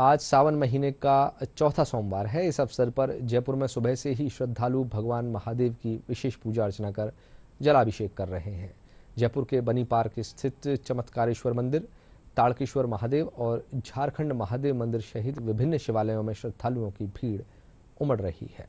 आज सावन महीने का चौथा सोमवार है। इस अवसर पर जयपुर में सुबह से ही श्रद्धालु भगवान महादेव की विशेष पूजा अर्चना कर जलाभिषेक कर रहे हैं। जयपुर के बनी पार्क स्थित चमत्कारेश्वर मंदिर ताड़केश्वर महादेव और झारखंड महादेव मंदिर सहित विभिन्न शिवालयों में श्रद्धालुओं की भीड़ उमड़ रही है।